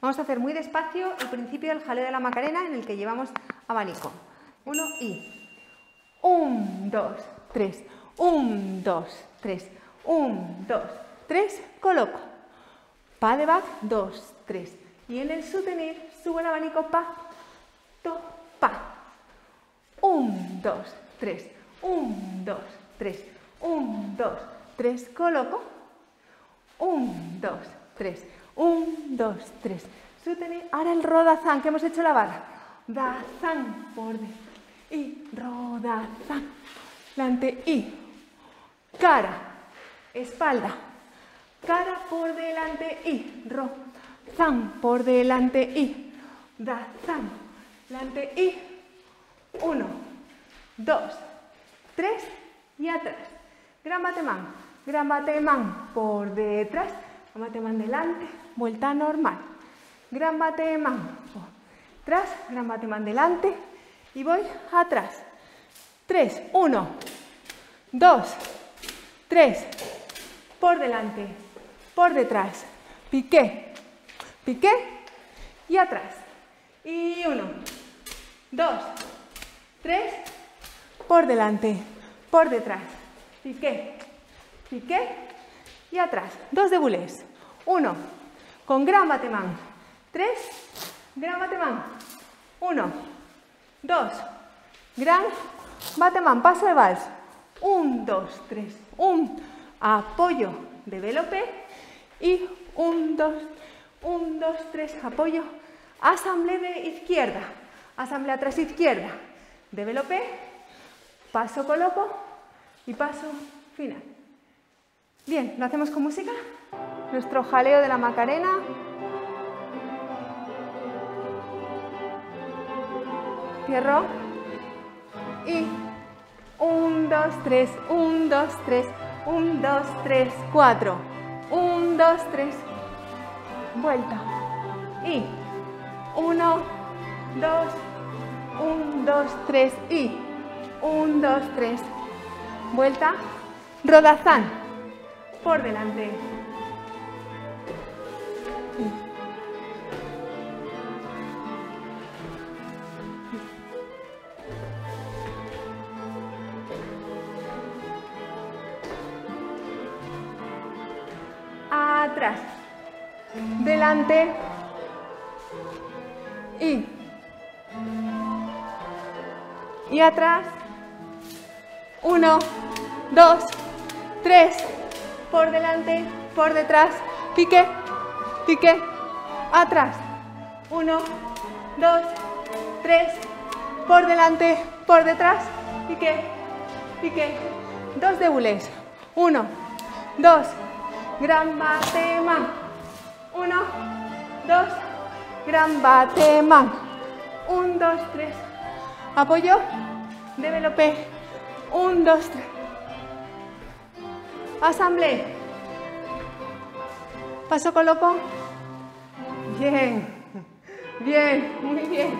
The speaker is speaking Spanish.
Vamos a hacer muy despacio el principio del jaleo de la Macarena en el que llevamos abanico. Uno y... Un, dos, tres. Un, dos, tres. Un, dos, tres. Coloco. Pa de back, dos, tres. Y en el soutenir subo el abanico pa, to, pa. Un, dos, tres. Un, dos, tres. Un, dos, tres. Coloco. Un, dos, tres. Un, dos, tres. Soutenir. Ahora el rodazán que hemos hecho la barra. Dazán por de y rodazán. Delante y cara, espalda, cara por delante y ro, zan por delante y da zan, delante y uno, dos, tres y atrás. Gran batemán, gran batemán por detrás, gran batemán delante, vuelta normal. Gran batemán por atrás, gran batemán delante y voy atrás. Tres, uno, dos, tres, por delante, por detrás, piqué, piqué y atrás. Y uno, dos, tres, por delante, por detrás, piqué, piqué y atrás. Dos de bulés. Uno, con gran batemán. Tres, gran batemán. Uno, dos, gran batemán, paso de vals. Un, dos, tres, un, apoyo de velope y un, dos, un, dos, tres, apoyo, asamble de izquierda, asamble atrás izquierda, de velope, paso coloco. Y paso final. Bien, ¿lo hacemos con música? Nuestro jaleo de la Macarena. Cierro. Y un, dos, tres, un, dos, tres, 1, 2, 3, 4. 1, 2, 3. Vuelta. Y 1, 2, 1, 2, 3 y 1, 2, 3. Vuelta. Rodazán. Por delante. Atrás, delante. Y, y atrás, uno, dos, tres, por delante, por detrás, pique, pique, atrás, uno, dos, tres, por delante, por detrás, pique, pique, dos de bules, uno, dos, gran batemán. Uno, dos, gran batemán. Un, dos, tres. Apoyo, develope. Un, dos, tres. Asamble. Paso coloco. Bien, bien, muy bien.